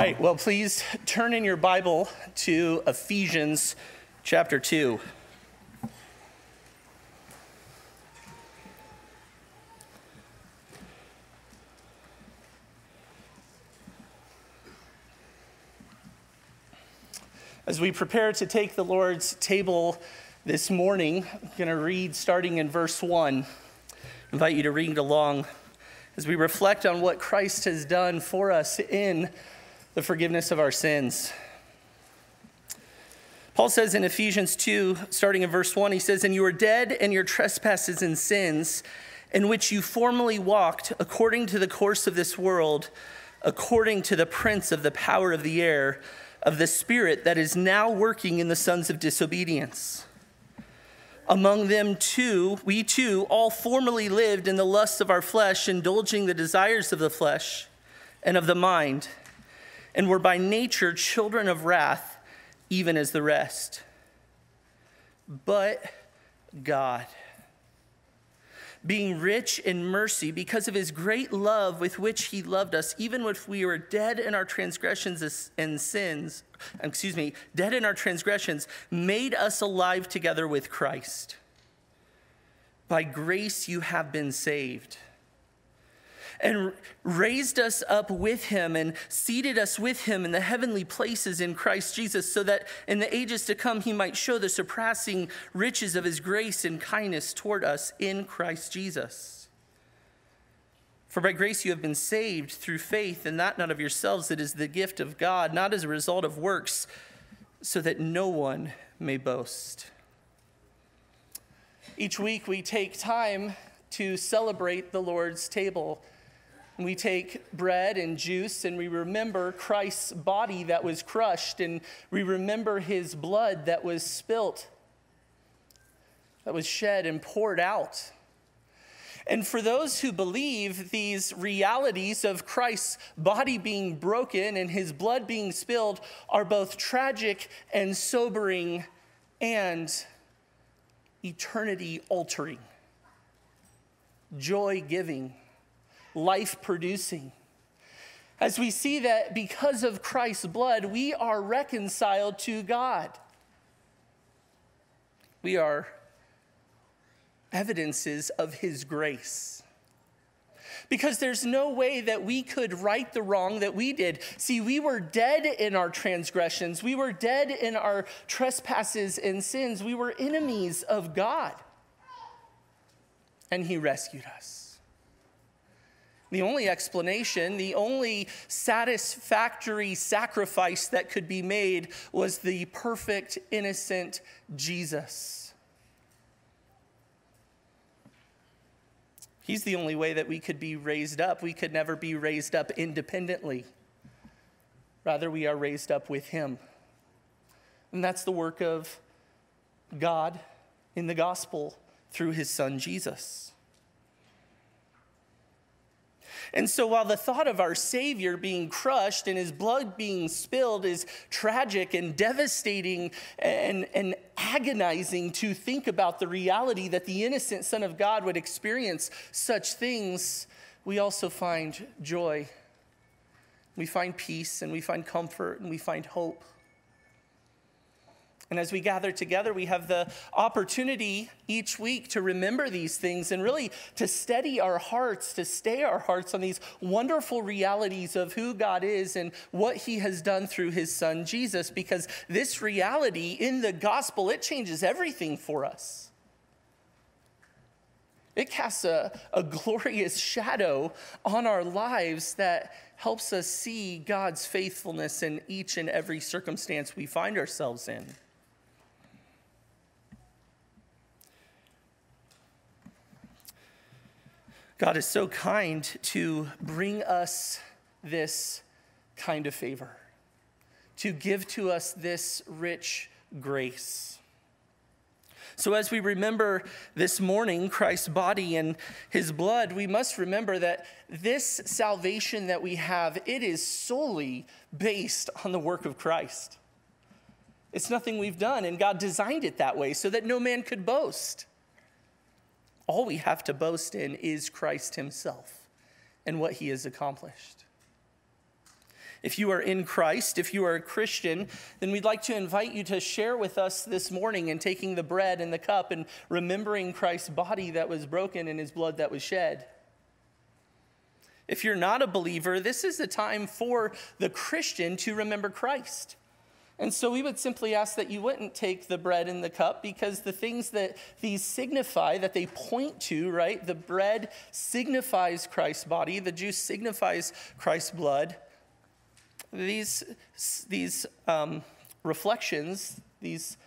right, well, please turn in your Bible to Ephesians chapter 2. As we prepare to take the Lord's table this morning, I'm going to read starting in verse 1. I invite you to read along as we reflect on what Christ has done for us in the forgiveness of our sins. Paul says in Ephesians 2, starting in verse 1, he says, And you were dead in your trespasses and sins, in which you formerly walked according to the course of this world, according to the prince of the power of the air of the Spirit that is now working in the sons of disobedience. Among them, too, we too all formerly lived in the lusts of our flesh, indulging the desires of the flesh and of the mind, and were by nature children of wrath, even as the rest. But God, being rich in mercy because of his great love with which he loved us, even if we were dead in our transgressions and sins, excuse me, dead in our transgressions, made us alive together with Christ. By grace you have been saved and raised us up with him and seated us with him in the heavenly places in Christ Jesus, so that in the ages to come he might show the surpassing riches of his grace and kindness toward us in Christ Jesus. For by grace you have been saved through faith, and that not of yourselves, it is the gift of God, not as a result of works, so that no one may boast. Each week we take time to celebrate the Lord's table we take bread and juice and we remember Christ's body that was crushed and we remember his blood that was spilt, that was shed and poured out. And for those who believe these realities of Christ's body being broken and his blood being spilled are both tragic and sobering and eternity altering, joy giving life producing. As we see that because of Christ's blood, we are reconciled to God. We are evidences of His grace. Because there's no way that we could right the wrong that we did. See, we were dead in our transgressions, we were dead in our trespasses and sins, we were enemies of God. And He rescued us. The only explanation, the only satisfactory sacrifice that could be made was the perfect, innocent Jesus. He's the only way that we could be raised up. We could never be raised up independently. Rather, we are raised up with Him. And that's the work of God in the gospel through His Son Jesus. And so, while the thought of our Savior being crushed and his blood being spilled is tragic and devastating and, and agonizing to think about the reality that the innocent Son of God would experience such things, we also find joy. We find peace and we find comfort and we find hope. And as we gather together, we have the opportunity each week to remember these things and really to steady our hearts, to stay our hearts on these wonderful realities of who God is and what He has done through His Son Jesus, because this reality in the gospel, it changes everything for us. It casts a, a glorious shadow on our lives that helps us see God's faithfulness in each and every circumstance we find ourselves in. God is so kind to bring us this kind of favor, to give to us this rich grace. So, as we remember this morning Christ's body and his blood, we must remember that this salvation that we have, it is solely based on the work of Christ. It's nothing we've done, and God designed it that way so that no man could boast. All we have to boast in is Christ Himself and what He has accomplished. If you are in Christ, if you are a Christian, then we'd like to invite you to share with us this morning in taking the bread and the cup and remembering Christ's body that was broken and his blood that was shed. If you're not a believer, this is the time for the Christian to remember Christ. And so we would simply ask that you wouldn't take the bread and the cup because the things that these signify, that they point to, right? The bread signifies Christ's body, the juice signifies Christ's blood. These, these um, reflections, these,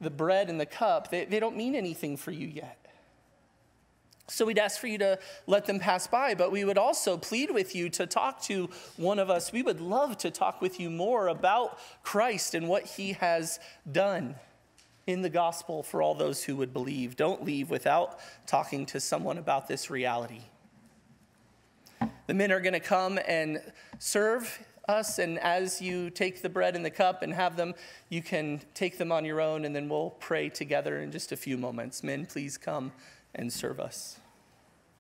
the bread and the cup, they, they don't mean anything for you yet. So we'd ask for you to let them pass by, but we would also plead with you to talk to one of us. We would love to talk with you more about Christ and what he has done in the gospel for all those who would believe. Don't leave without talking to someone about this reality. The men are going to come and serve us, and as you take the bread and the cup and have them, you can take them on your own, and then we'll pray together in just a few moments. Men, please come and serve us.